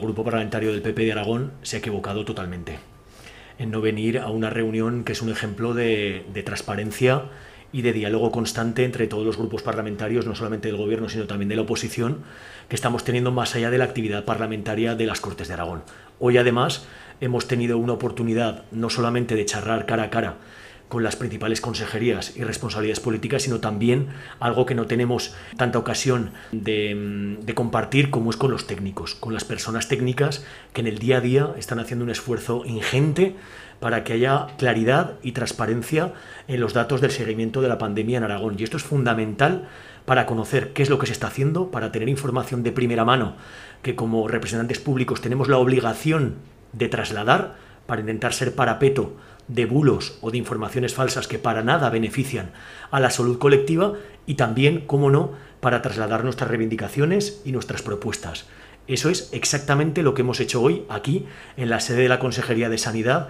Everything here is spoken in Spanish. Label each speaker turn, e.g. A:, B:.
A: grupo parlamentario del PP de Aragón se ha equivocado totalmente en no venir a una reunión que es un ejemplo de, de transparencia y de diálogo constante entre todos los grupos parlamentarios, no solamente del gobierno, sino también de la oposición, que estamos teniendo más allá de la actividad parlamentaria de las Cortes de Aragón. Hoy, además, hemos tenido una oportunidad no solamente de charlar cara a cara con las principales consejerías y responsabilidades políticas, sino también algo que no tenemos tanta ocasión de, de, compartir como es con los técnicos, con las personas técnicas que en el día a día están haciendo un esfuerzo ingente para que haya claridad y transparencia en los datos del seguimiento de la pandemia en Aragón. Y esto es fundamental para conocer qué es lo que se está haciendo, para tener información de primera mano que como representantes públicos tenemos la obligación de trasladar para intentar ser parapeto de bulos o de informaciones falsas que para nada benefician a la salud colectiva y también, como no, para trasladar nuestras reivindicaciones y nuestras propuestas. Eso es exactamente lo que hemos hecho hoy aquí en la sede de la Consejería de Sanidad